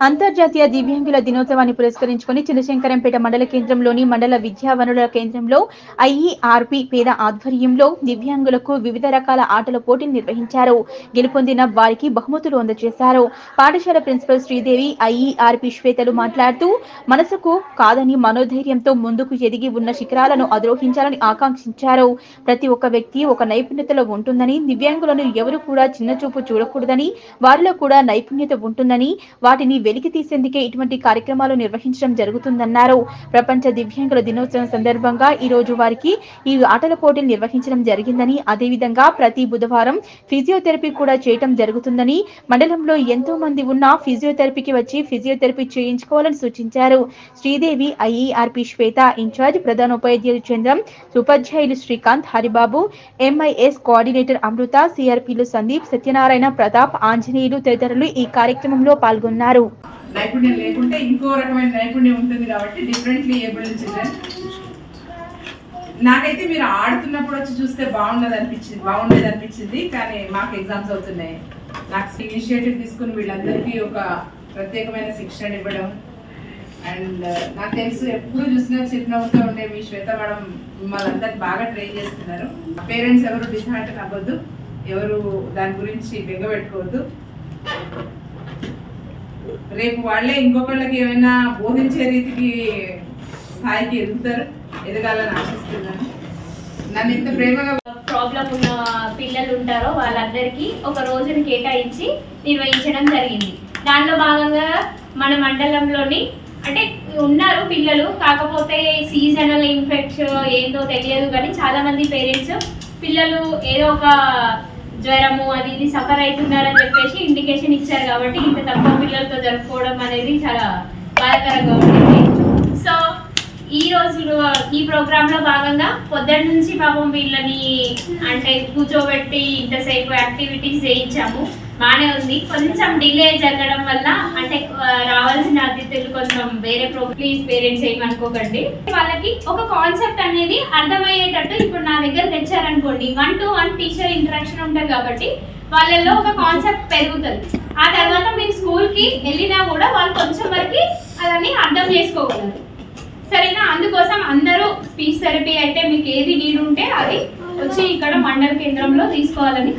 అంతర్జాతీయ దివ్యాంగుల దినోత్సవాన్ని పురస్కరించుకుని చిన్నశంకరంపేట మండల కేంద్రంలోని మండల విద్యా వనరుల కేంద్రంలో ఐఈఆర్పి పేద ఆధ్వర్యంలో దివ్యాంగులకు వివిధ రకాల ఆటల పోటీలు నిర్వహించారు. గెలుపొందిన వారికి బహుమతులు అందజేశారు. పాఠశాల ప్రిన్సిపల్ శ్రీదేవి ఐఈఆర్పి శ్వేతలు మాట్లాడుతూ మనసుకు కాదని మనోధైర్యంతో ముందుకు ఎదిగి ఉన్న శిఖరాలను అధిరోహించాలని ఆకాంక్షించారు. ప్రతి ఒక్క వ్యక్తి ఒక నైపుణ్యతలో ఉంటుందని దివ్యాంగులను ఎవరు కూడా చిన్నచూపు చూడకూడదని వారిలో కూడా నైపుణ్యత ఉంటుందని వాటిని వెలికి తీసేందుకే ఇటువంటి కార్యక్రమాలు నిర్వహించడం జరుగుతుందన్నారు. ప్రపంచ దివ్యాంగుల దినోత్సవం సందర్భంగా ఈ రోజు వారికి ఈ ఆటల పోటీలు నిర్వహించడం జరిగిందని అదేవిధంగా ప్రతి బుధవారం ఫిజియోథెరపీ కూడా చేయటం జరుగుతుందని మండలంలో ఎంతో మంది ఉన్న ఫిజియోథెరపీకి వచ్చి ఫిజియోథెరపీ చేయించుకోవాలని సూచించారు. శ్రీదేవి ఐఈఆర్పి శ్వేత ఇన్ఛార్జ్ ప్రధాన ఉపాధ్యాయులు చంద్రం ఉపాధ్యాయులు శ్రీకాంత్ హరిబాబు ఎంఐఎస్ కోఆర్డినేటర్ అమృత సిఆర్పిలు సందీప్ సత్యనారాయణ ప్రతాప్ ఆంజనేయులు తదితరులు ఈ కార్యక్రమంలో పాల్గొన్నారు. నైపుణ్యం లేకుంటే ఇంకో రకమైన నైపుణ్యం ఉంటుంది కాబట్టి డిఫరెంట్లీ ఏబుల్డ్ చిల్డ్రన్ నాకైతే మీరు ఆడుతున్నప్పుడు వచ్చి చూస్తే బాగున్నది అనిపించింది బాగుండేది అనిపించింది. కానీ మాకు ఎగ్జామ్స్ అవుతున్నాయి. నాకు ఇనిషియేటివ్ తీసుకుని వీళ్ళందరికీ ఒక ప్రత్యేకమైన శిక్షణ ఇవ్వడం. అండ్ uh, నాకు తెలుసు ఎప్పుడు చూసినా చిరునవ్వుతో ఉండే మీ శ్వేత మేడం మిమ్మల్ని అందరికి బాగా ట్రైన్ చేస్తున్నారు. పేరెంట్స్ ఎవరు డిసహార్ట్ అవ్వద్దు. ఎవరు దాని గురించి బెంగపెట్టుకోవద్దు రేపు వాళ్ళే ఇంకొకళ్ళకి ఏమైనా బోధించే రీతికి స్థాయికి ఎదుగుతారు? ఎదగాలని ఆశిస్తున్నాను. నన్ను ఇంత ప్రేమగా ప్రాబ్లం ఉన్న పిల్లలు ఉంటారో వాళ్ళందరికీ ఒక రోజుని కేటాయించి నిర్వహించడం జరిగింది. దానిలో భాగంగా మన మండలంలోని అంటే ఉన్నారు పిల్లలు కాకపోతే సీజనల్ ఇన్ఫెక్షన్ ఏందో తెలియదు కానీ చాలామంది పేరెంట్స్ పిల్లలు ఏదో ఒక జ్వరము అది ఇది సఫర్ అవుతున్నారని చెప్పేసి ఇండికేషన్ ఇచ్చారు కాబట్టి ఇంత తక్కువ పిల్లలతో జరుపుకోవడం అనేది చాలా బాధాకరంగా ఉంటుంది. సో ఈ రోజు ఈ ప్రోగ్రామ్లో భాగంగా పొద్దున్న నుంచి పాపం వీళ్ళని అంటే కూర్చోబెట్టి ఇంతసేపు యాక్టివిటీస్ చేయించాము. బాగానే ఉంది. కొంచెం డిలే జరగడం వల్ల అంటే రావాల్సిన అతిథులు కొంచెం వేరే ప్రో ప్లీజ్ పేరెంట్స్ ఏమనుకోకండి వాళ్ళకి ఒక కాన్సెప్ట్ అనేది అర్థమయ్యేటట్టు ఇప్పుడు నా దగ్గర తెచ్చారనుకోండి one to one teacher interaction ఉంటుంది కాబట్టి వాళ్ళల్లో ఒక కాన్సెప్ట్ పెరుగుతుంది. ఆ తర్వాత మీరు స్కూల్కి వెళ్ళినా కూడా వాళ్ళు కొంచెం వరకు అదని అర్థం చేసుకోగలరు. సరేనా? అందుకోసం అందరూ స్పీచ్ థెరపీ అయితే మీకు ఏది నీడ్ ఉంటే అది వచ్చి ఇక్కడ మండల కేంద్రంలో తీసుకోవాలని